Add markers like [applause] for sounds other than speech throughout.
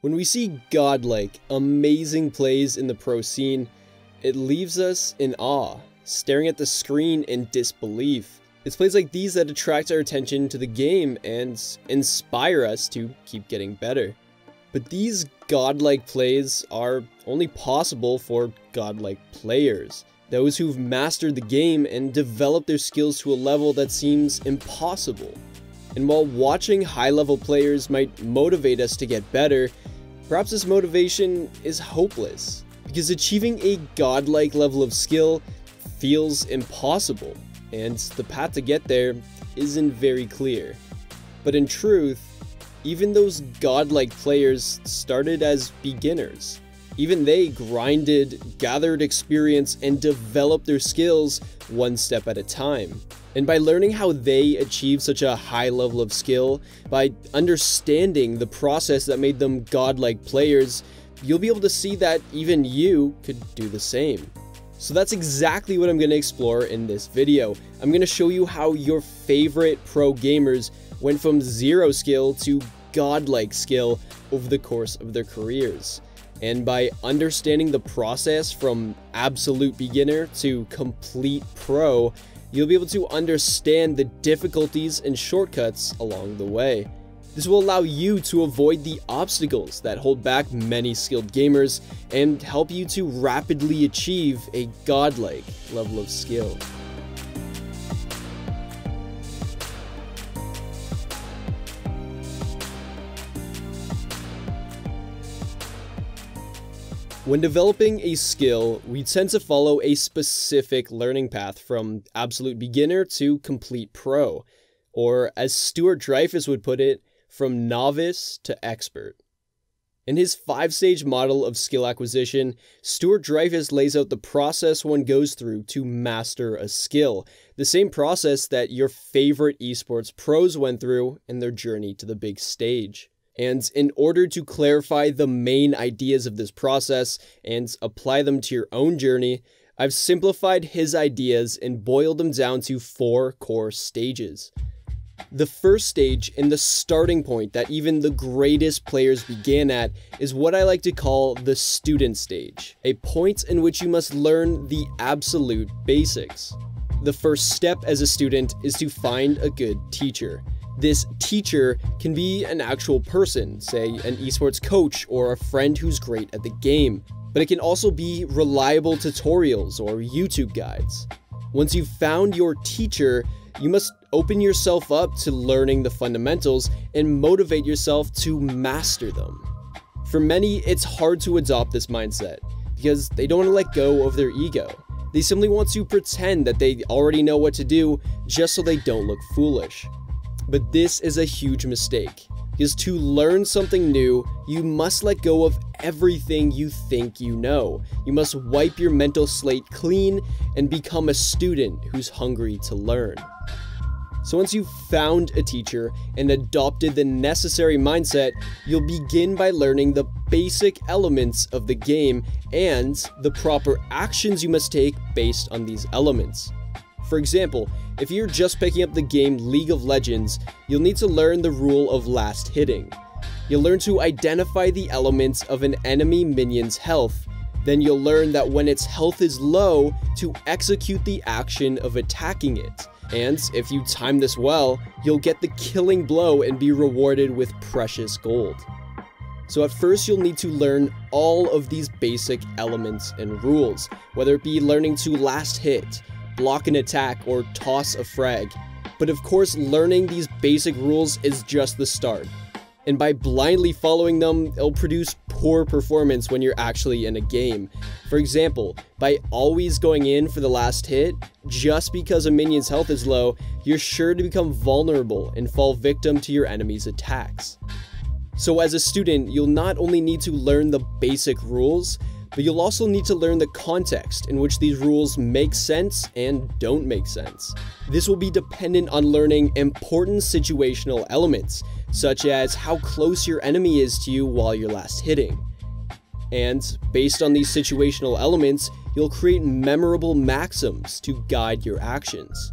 When we see godlike, amazing plays in the pro scene, it leaves us in awe, staring at the screen in disbelief. It's plays like these that attract our attention to the game and inspire us to keep getting better. But these godlike plays are only possible for godlike players, those who've mastered the game and developed their skills to a level that seems impossible. And while watching high level players might motivate us to get better, perhaps this motivation is hopeless, because achieving a godlike level of skill feels impossible, and the path to get there isn't very clear. But in truth, even those godlike players started as beginners. Even they grinded, gathered experience, and developed their skills one step at a time. And by learning how they achieved such a high level of skill, by understanding the process that made them godlike players, you'll be able to see that even you could do the same. So that's exactly what I'm going to explore in this video. I'm going to show you how your favorite pro gamers went from zero skill to godlike skill over the course of their careers. And by understanding the process from absolute beginner to complete pro, you'll be able to understand the difficulties and shortcuts along the way. This will allow you to avoid the obstacles that hold back many skilled gamers and help you to rapidly achieve a godlike level of skill. When developing a skill, we tend to follow a specific learning path from absolute beginner to complete pro, or as Stuart Dreyfus would put it, from novice to expert. In his five stage model of skill acquisition, Stuart Dreyfus lays out the process one goes through to master a skill, the same process that your favorite esports pros went through in their journey to the big stage. And in order to clarify the main ideas of this process and apply them to your own journey, I've simplified his ideas and boiled them down to four core stages. The first stage and the starting point that even the greatest players began at is what I like to call the student stage, a point in which you must learn the absolute basics. The first step as a student is to find a good teacher. This teacher can be an actual person, say an esports coach or a friend who's great at the game, but it can also be reliable tutorials or YouTube guides. Once you've found your teacher, you must open yourself up to learning the fundamentals and motivate yourself to master them. For many, it's hard to adopt this mindset because they don't want to let go of their ego. They simply want to pretend that they already know what to do just so they don't look foolish. But this is a huge mistake, because to learn something new, you must let go of everything you think you know. You must wipe your mental slate clean and become a student who's hungry to learn. So once you've found a teacher and adopted the necessary mindset, you'll begin by learning the basic elements of the game and the proper actions you must take based on these elements. For example, if you're just picking up the game League of Legends, you'll need to learn the rule of last hitting. You'll learn to identify the elements of an enemy minion's health. Then you'll learn that when its health is low, to execute the action of attacking it. And if you time this well, you'll get the killing blow and be rewarded with precious gold. So at first you'll need to learn all of these basic elements and rules, whether it be learning to last hit, block an attack, or toss a frag. But of course, learning these basic rules is just the start. And by blindly following them, it'll produce poor performance when you're actually in a game. For example, by always going in for the last hit, just because a minion's health is low, you're sure to become vulnerable and fall victim to your enemy's attacks. So as a student, you'll not only need to learn the basic rules, but you'll also need to learn the context in which these rules make sense and don't make sense. This will be dependent on learning important situational elements, such as how close your enemy is to you while you're last hitting. And based on these situational elements, you'll create memorable maxims to guide your actions.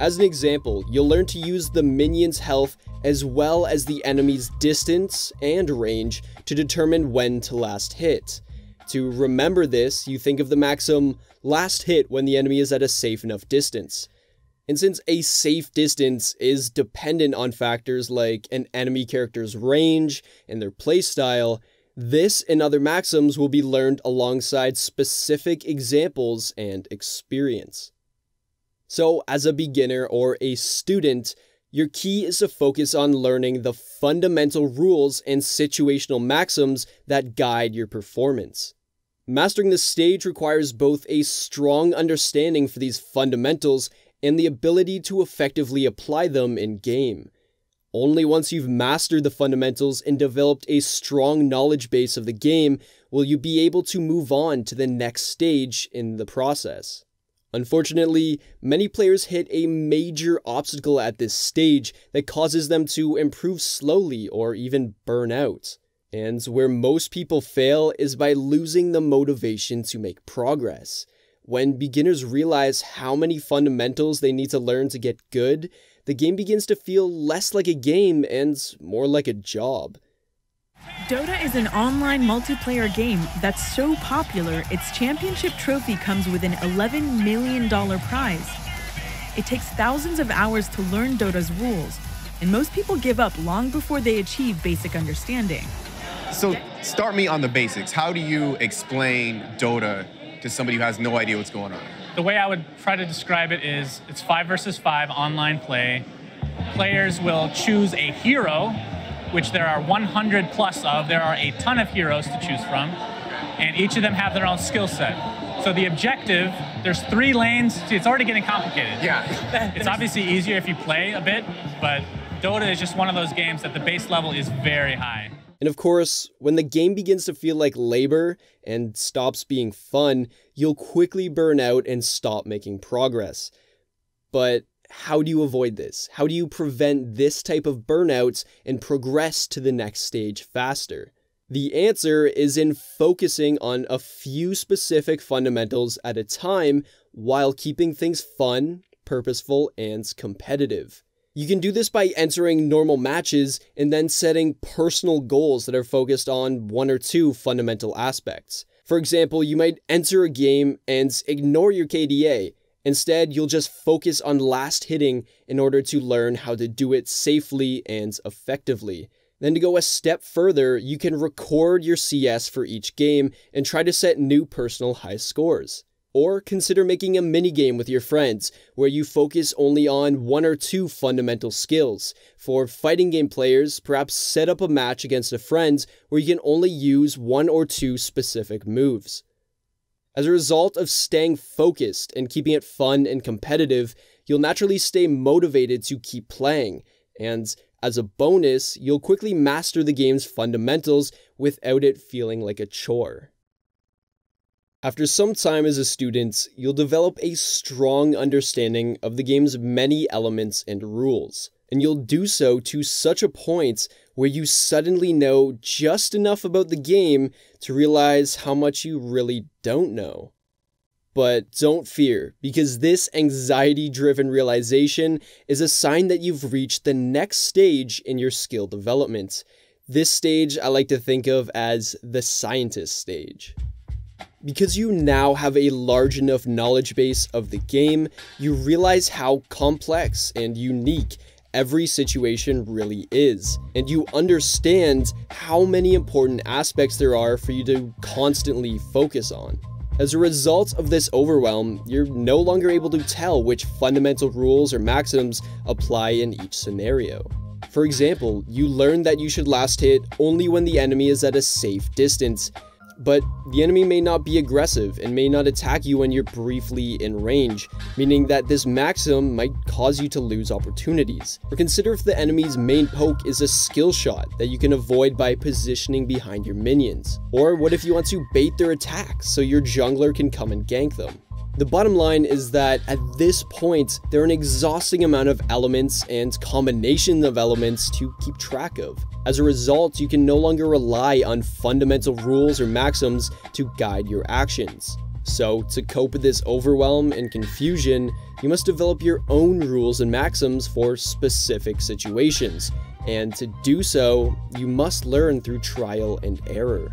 As an example, you'll learn to use the minion's health as well as the enemy's distance and range to determine when to last hit. To remember this, you think of the maxim last hit when the enemy is at a safe enough distance. And since a safe distance is dependent on factors like an enemy character's range and their playstyle, this and other maxims will be learned alongside specific examples and experience. So, as a beginner or a student, your key is to focus on learning the fundamental rules and situational maxims that guide your performance. Mastering the stage requires both a strong understanding for these fundamentals and the ability to effectively apply them in game. Only once you've mastered the fundamentals and developed a strong knowledge base of the game will you be able to move on to the next stage in the process. Unfortunately, many players hit a major obstacle at this stage that causes them to improve slowly or even burn out. And where most people fail is by losing the motivation to make progress. When beginners realize how many fundamentals they need to learn to get good, the game begins to feel less like a game and more like a job. Dota is an online multiplayer game that's so popular, its championship trophy comes with an $11 million prize. It takes thousands of hours to learn Dota's rules, and most people give up long before they achieve basic understanding. So, start me on the basics. How do you explain Dota to somebody who has no idea what's going on? The way I would try to describe it is it's five versus five online play. Players will choose a hero, which there are 100 plus of. There are a ton of heroes to choose from, and each of them have their own skill set. So the objective, there's three lanes. See, it's already getting complicated. Yeah. [laughs] it's obviously easier if you play a bit, but Dota is just one of those games that the base level is very high. And of course, when the game begins to feel like labor and stops being fun, you'll quickly burn out and stop making progress. But how do you avoid this? How do you prevent this type of burnouts and progress to the next stage faster? The answer is in focusing on a few specific fundamentals at a time while keeping things fun, purposeful, and competitive. You can do this by entering normal matches and then setting personal goals that are focused on one or two fundamental aspects. For example, you might enter a game and ignore your KDA. Instead, you'll just focus on last hitting in order to learn how to do it safely and effectively. Then to go a step further, you can record your CS for each game and try to set new personal high scores. Or consider making a minigame with your friends, where you focus only on one or two fundamental skills. For fighting game players, perhaps set up a match against a friend where you can only use one or two specific moves. As a result of staying focused and keeping it fun and competitive, you'll naturally stay motivated to keep playing, and as a bonus, you'll quickly master the game's fundamentals without it feeling like a chore. After some time as a student, you'll develop a strong understanding of the game's many elements and rules, and you'll do so to such a point where you suddenly know just enough about the game to realize how much you really don't know. But don't fear, because this anxiety driven realization is a sign that you've reached the next stage in your skill development. This stage I like to think of as the scientist stage. Because you now have a large enough knowledge base of the game, you realize how complex and unique every situation really is, and you understand how many important aspects there are for you to constantly focus on. As a result of this overwhelm, you're no longer able to tell which fundamental rules or maxims apply in each scenario. For example, you learn that you should last hit only when the enemy is at a safe distance, but the enemy may not be aggressive and may not attack you when you're briefly in range, meaning that this maxim might cause you to lose opportunities. Or consider if the enemy's main poke is a skill shot that you can avoid by positioning behind your minions. Or what if you want to bait their attacks so your jungler can come and gank them? The bottom line is that at this point, there are an exhausting amount of elements and combinations of elements to keep track of. As a result, you can no longer rely on fundamental rules or maxims to guide your actions. So, to cope with this overwhelm and confusion, you must develop your own rules and maxims for specific situations. And to do so, you must learn through trial and error.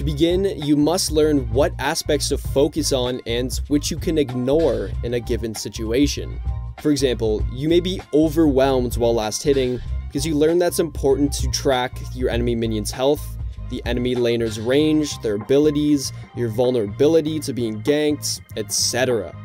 To begin, you must learn what aspects to focus on and which you can ignore in a given situation. For example, you may be overwhelmed while last hitting because you learn that's important to track your enemy minion's health, the enemy laner's range, their abilities, your vulnerability to being ganked, etc.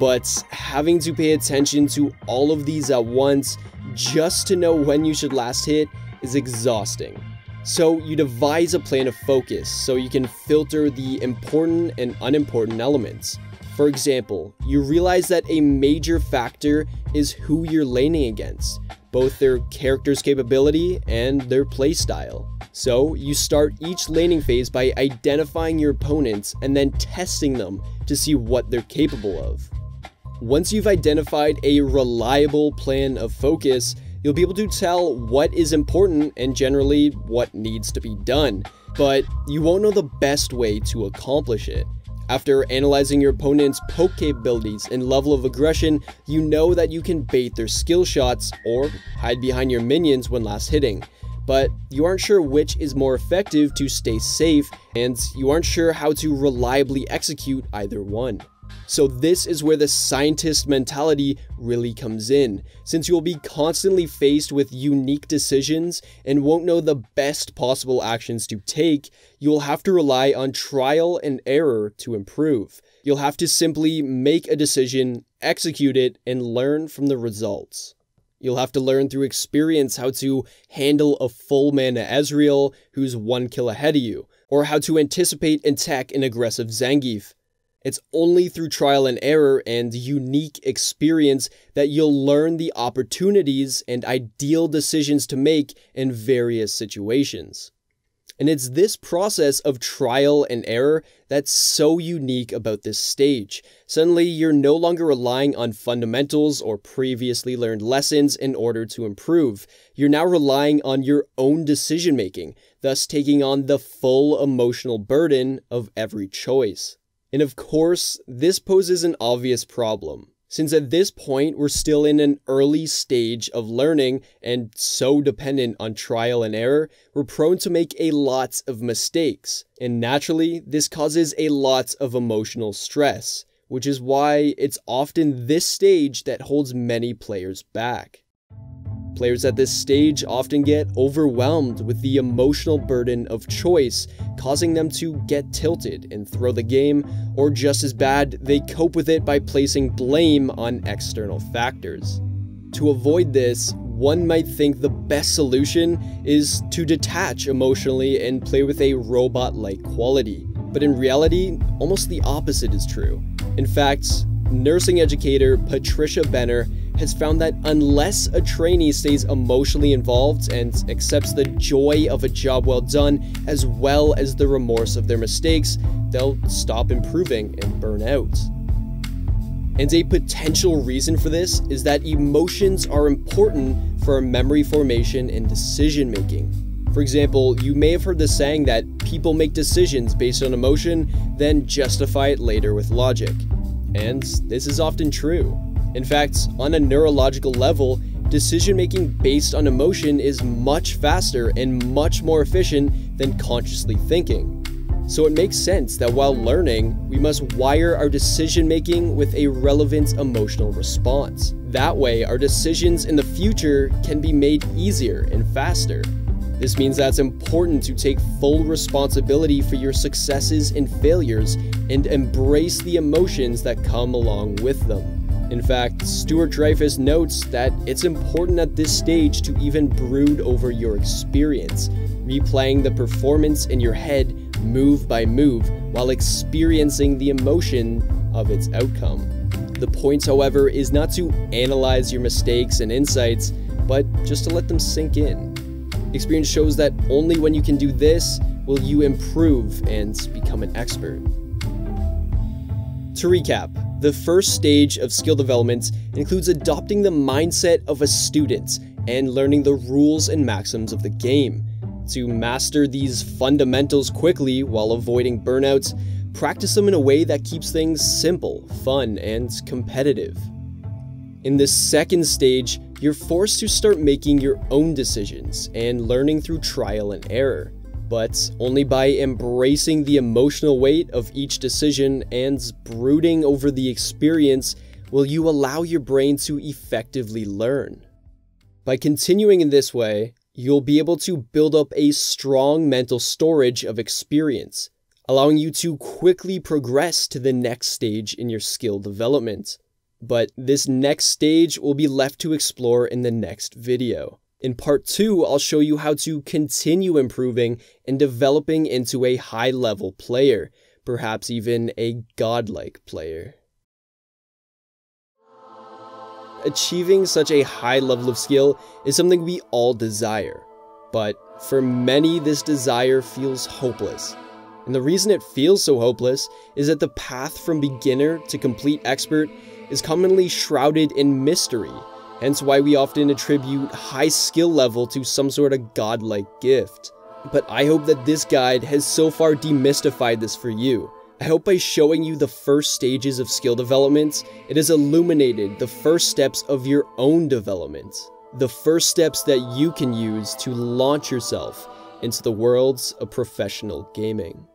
But having to pay attention to all of these at once just to know when you should last hit is exhausting. So you devise a plan of focus so you can filter the important and unimportant elements. For example, you realize that a major factor is who you're laning against, both their character's capability and their playstyle. So you start each laning phase by identifying your opponents and then testing them to see what they're capable of. Once you've identified a reliable plan of focus, you'll be able to tell what is important and generally what needs to be done, but you won't know the best way to accomplish it. After analyzing your opponent's poke capabilities and level of aggression, you know that you can bait their skill shots or hide behind your minions when last hitting. But you aren't sure which is more effective to stay safe, and you aren't sure how to reliably execute either one. So this is where the scientist mentality really comes in, since you'll be constantly faced with unique decisions and won't know the best possible actions to take, you'll have to rely on trial and error to improve. You'll have to simply make a decision, execute it, and learn from the results. You'll have to learn through experience how to handle a full mana Ezreal who's one kill ahead of you, or how to anticipate and tech an aggressive Zangief. It's only through trial and error and unique experience that you'll learn the opportunities and ideal decisions to make in various situations. And it's this process of trial and error that's so unique about this stage. Suddenly, you're no longer relying on fundamentals or previously learned lessons in order to improve. You're now relying on your own decision making, thus taking on the full emotional burden of every choice. And of course, this poses an obvious problem. Since at this point we're still in an early stage of learning and so dependent on trial and error, we're prone to make a lot of mistakes. And naturally, this causes a lot of emotional stress, which is why it's often this stage that holds many players back. Players at this stage often get overwhelmed with the emotional burden of choice, causing them to get tilted and throw the game, or just as bad, they cope with it by placing blame on external factors. To avoid this, one might think the best solution is to detach emotionally and play with a robot like quality. But in reality, almost the opposite is true. In fact, nursing educator Patricia Benner has found that unless a trainee stays emotionally involved and accepts the joy of a job well done as well as the remorse of their mistakes, they'll stop improving and burn out. And a potential reason for this is that emotions are important for memory formation and decision making. For example, you may have heard the saying that people make decisions based on emotion, then justify it later with logic. And this is often true. In fact, on a neurological level, decision making based on emotion is much faster and much more efficient than consciously thinking. So it makes sense that while learning, we must wire our decision making with a relevant emotional response. That way, our decisions in the future can be made easier and faster. This means that it's important to take full responsibility for your successes and failures and embrace the emotions that come along with them. In fact, Stuart Dreyfus notes that it's important at this stage to even brood over your experience, replaying the performance in your head move by move while experiencing the emotion of its outcome. The point, however, is not to analyze your mistakes and insights, but just to let them sink in. Experience shows that only when you can do this will you improve and become an expert. To recap, the first stage of skill development includes adopting the mindset of a student and learning the rules and maxims of the game. To master these fundamentals quickly while avoiding burnouts, practice them in a way that keeps things simple, fun, and competitive. In this second stage, you're forced to start making your own decisions and learning through trial and error, but only by embracing the emotional weight of each decision and brooding over the experience will you allow your brain to effectively learn. By continuing in this way, you'll be able to build up a strong mental storage of experience, allowing you to quickly progress to the next stage in your skill development. But this next stage will be left to explore in the next video. In part 2, I'll show you how to continue improving and developing into a high level player, perhaps even a godlike player. Achieving such a high level of skill is something we all desire, but for many this desire feels hopeless. And the reason it feels so hopeless is that the path from beginner to complete expert is commonly shrouded in mystery, hence why we often attribute high skill level to some sort of godlike gift. But I hope that this guide has so far demystified this for you, I hope by showing you the first stages of skill development, it has illuminated the first steps of your own development. The first steps that you can use to launch yourself into the worlds of professional gaming.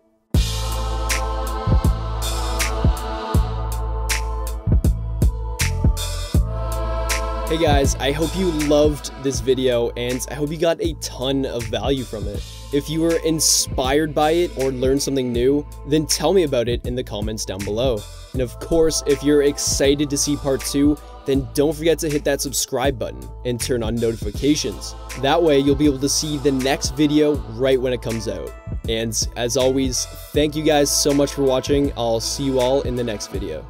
Hey guys, I hope you loved this video and I hope you got a ton of value from it. If you were inspired by it or learned something new, then tell me about it in the comments down below. And of course, if you're excited to see part 2, then don't forget to hit that subscribe button and turn on notifications. That way you'll be able to see the next video right when it comes out. And as always, thank you guys so much for watching. I'll see you all in the next video.